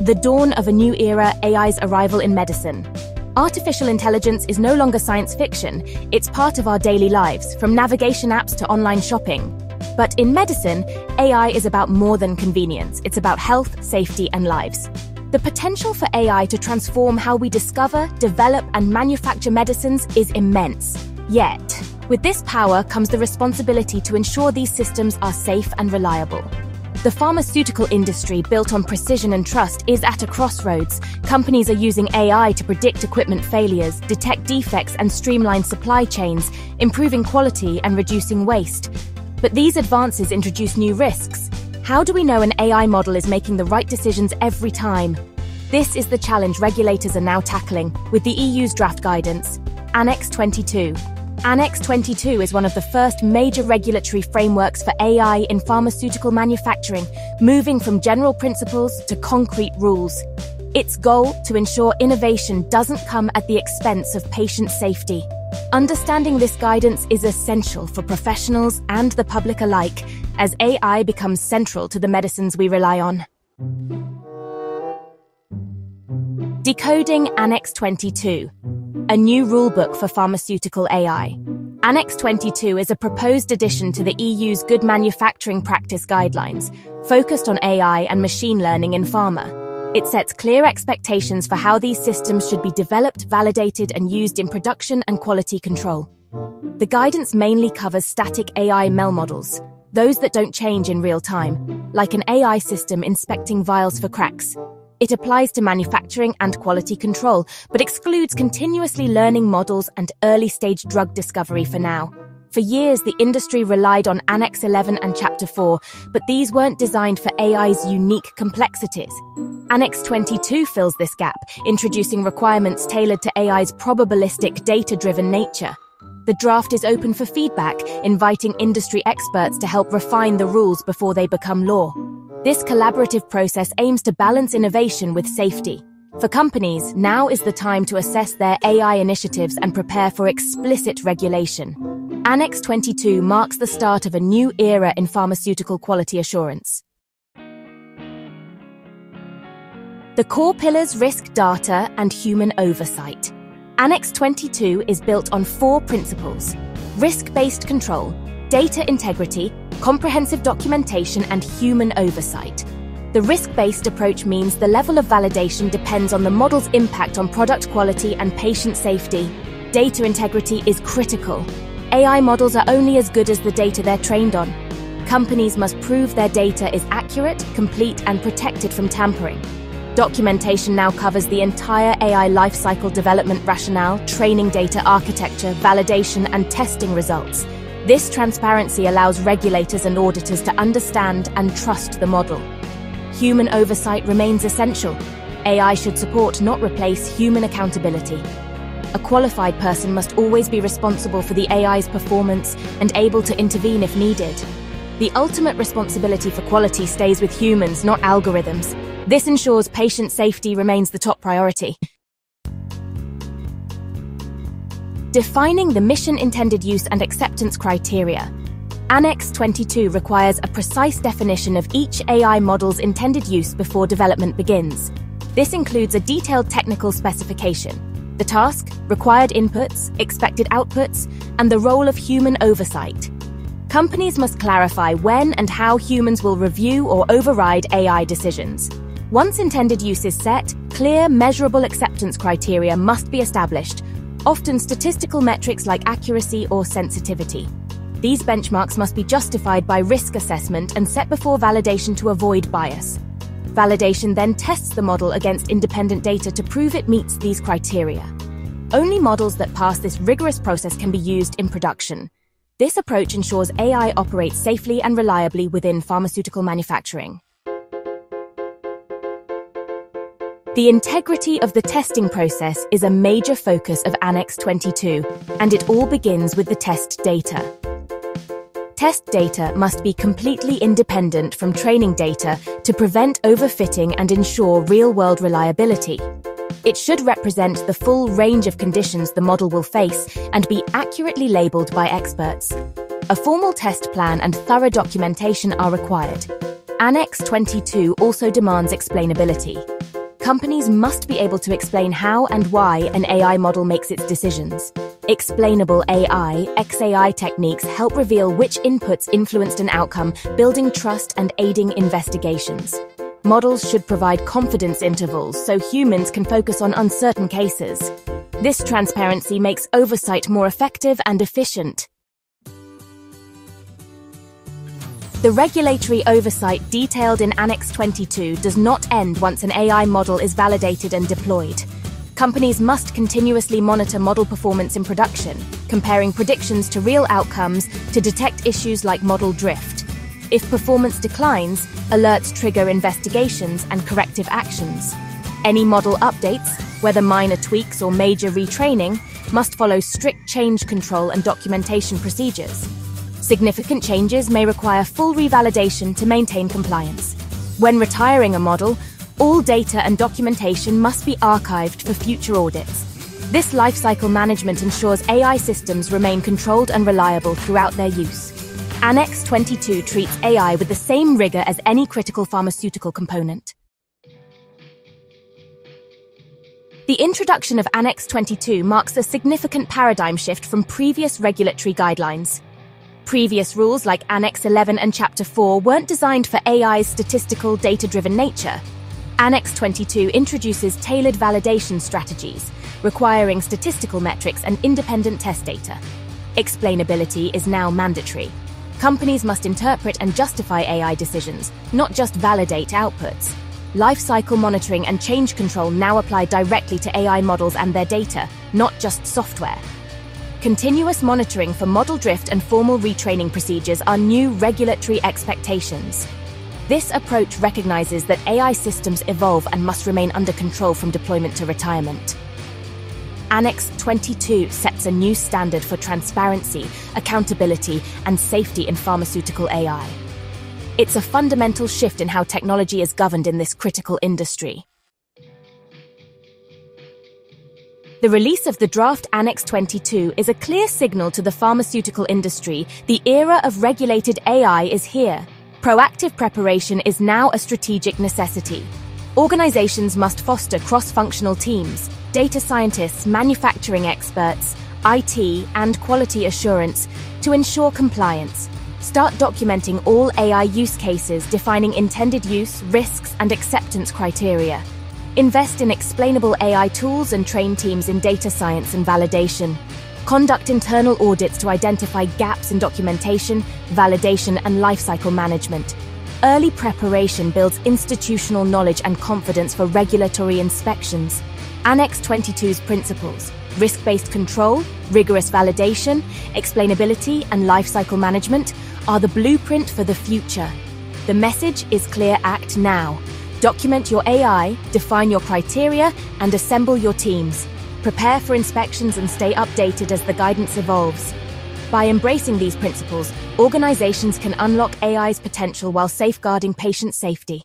The dawn of a new era, AI's arrival in medicine. Artificial intelligence is no longer science fiction, it's part of our daily lives, from navigation apps to online shopping. But in medicine, AI is about more than convenience, it's about health, safety, and lives. The potential for AI to transform how we discover, develop, and manufacture medicines is immense. Yet, with this power comes the responsibility to ensure these systems are safe and reliable. The pharmaceutical industry, built on precision and trust, is at a crossroads. Companies are using AI to predict equipment failures, detect defects, and streamline supply chains, improving quality and reducing waste. But these advances introduce new risks. How do we know an AI model is making the right decisions every time? This is the challenge regulators are now tackling with the EU's draft guidance, Annex 22. Annex 22 is one of the first major regulatory frameworks for AI in pharmaceutical manufacturing, moving from general principles to concrete rules. Its goal to ensure innovation doesn't come at the expense of patient safety. Understanding this guidance is essential for professionals and the public alike as AI becomes central to the medicines we rely on. Decoding Annex 22 a new rulebook for pharmaceutical AI. Annex 22 is a proposed addition to the EU's Good Manufacturing Practice Guidelines, focused on AI and machine learning in pharma. It sets clear expectations for how these systems should be developed, validated, and used in production and quality control. The guidance mainly covers static AI ML models, those that don't change in real time, like an AI system inspecting vials for cracks, it applies to manufacturing and quality control, but excludes continuously learning models and early stage drug discovery for now. For years, the industry relied on Annex 11 and Chapter 4, but these weren't designed for AI's unique complexities. Annex 22 fills this gap, introducing requirements tailored to AI's probabilistic, data driven nature. The draft is open for feedback, inviting industry experts to help refine the rules before they become law. This collaborative process aims to balance innovation with safety. For companies, now is the time to assess their AI initiatives and prepare for explicit regulation. Annex 22 marks the start of a new era in pharmaceutical quality assurance. The core pillars risk data and human oversight. Annex 22 is built on four principles risk based control, data integrity, comprehensive documentation, and human oversight. The risk based approach means the level of validation depends on the model's impact on product quality and patient safety. Data integrity is critical. AI models are only as good as the data they're trained on. Companies must prove their data is accurate, complete, and protected from tampering. Documentation now covers the entire AI lifecycle development rationale, training data architecture, validation, and testing results. This transparency allows regulators and auditors to understand and trust the model. Human oversight remains essential. AI should support, not replace, human accountability. A qualified person must always be responsible for the AI's performance and able to intervene if needed. The ultimate responsibility for quality stays with humans, not algorithms. This ensures patient safety remains the top priority. Defining the mission intended use and acceptance criteria. Annex 22 requires a precise definition of each AI model's intended use before development begins. This includes a detailed technical specification, the task, required inputs, expected outputs, and the role of human oversight. Companies must clarify when and how humans will review or override AI decisions. Once intended use is set, clear, measurable acceptance criteria must be established often statistical metrics like accuracy or sensitivity. These benchmarks must be justified by risk assessment and set before validation to avoid bias. Validation then tests the model against independent data to prove it meets these criteria. Only models that pass this rigorous process can be used in production. This approach ensures AI operates safely and reliably within pharmaceutical manufacturing. The integrity of the testing process is a major focus of Annex 22, and it all begins with the test data. Test data must be completely independent from training data to prevent overfitting and ensure real-world reliability. It should represent the full range of conditions the model will face and be accurately labelled by experts. A formal test plan and thorough documentation are required. Annex 22 also demands explainability. Companies must be able to explain how and why an AI model makes its decisions. Explainable AI, XAI techniques help reveal which inputs influenced an outcome, building trust and aiding investigations. Models should provide confidence intervals so humans can focus on uncertain cases. This transparency makes oversight more effective and efficient. The regulatory oversight detailed in Annex 22 does not end once an AI model is validated and deployed. Companies must continuously monitor model performance in production, comparing predictions to real outcomes to detect issues like model drift. If performance declines, alerts trigger investigations and corrective actions. Any model updates, whether minor tweaks or major retraining, must follow strict change control and documentation procedures. Significant changes may require full revalidation to maintain compliance. When retiring a model, all data and documentation must be archived for future audits. This lifecycle management ensures AI systems remain controlled and reliable throughout their use. Annex 22 treats AI with the same rigor as any critical pharmaceutical component. The introduction of Annex 22 marks a significant paradigm shift from previous regulatory guidelines. Previous rules like Annex 11 and Chapter 4 weren't designed for AI's statistical, data driven nature. Annex 22 introduces tailored validation strategies, requiring statistical metrics and independent test data. Explainability is now mandatory. Companies must interpret and justify AI decisions, not just validate outputs. Lifecycle monitoring and change control now apply directly to AI models and their data, not just software. Continuous monitoring for model drift and formal retraining procedures are new regulatory expectations. This approach recognizes that AI systems evolve and must remain under control from deployment to retirement. Annex 22 sets a new standard for transparency, accountability, and safety in pharmaceutical AI. It's a fundamental shift in how technology is governed in this critical industry. The release of the draft Annex 22 is a clear signal to the pharmaceutical industry the era of regulated AI is here. Proactive preparation is now a strategic necessity. Organizations must foster cross functional teams, data scientists, manufacturing experts, IT, and quality assurance to ensure compliance. Start documenting all AI use cases, defining intended use, risks, and acceptance criteria. Invest in explainable AI tools and train teams in data science and validation. Conduct internal audits to identify gaps in documentation, validation, and lifecycle management. Early preparation builds institutional knowledge and confidence for regulatory inspections. Annex 22's principles risk based control, rigorous validation, explainability, and lifecycle management are the blueprint for the future. The message is clear act now. Document your AI, define your criteria, and assemble your teams. Prepare for inspections and stay updated as the guidance evolves. By embracing these principles, organizations can unlock AI's potential while safeguarding patient safety.